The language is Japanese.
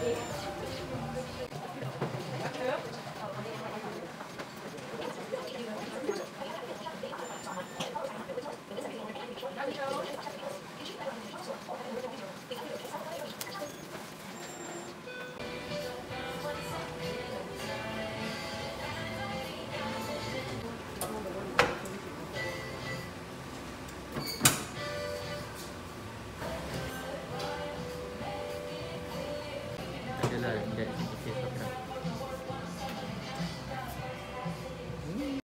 Yeah. 世代で、1位桜。